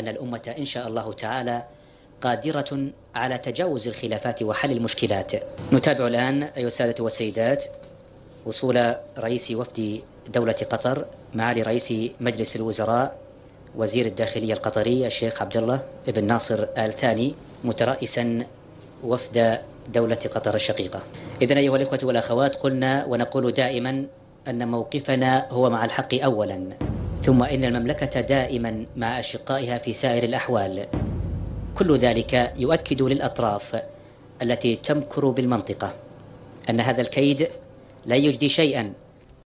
أن الأمة إن شاء الله تعالى قادرة على تجاوز الخلافات وحل المشكلات. نتابع الآن أيها السادة والسيدات وصول رئيس وفد دولة قطر معالي رئيس مجلس الوزراء وزير الداخلية القطري الشيخ عبد الله بن ناصر آل ثاني مترأسا وفد دولة قطر الشقيقة. إذن أيها الإخوة والأخوات قلنا ونقول دائما أن موقفنا هو مع الحق أولا. ثم إن المملكة دائما مع أشقائها في سائر الأحوال. كل ذلك يؤكد للأطراف التي تمكر بالمنطقة أن هذا الكيد لا يجدي شيئا.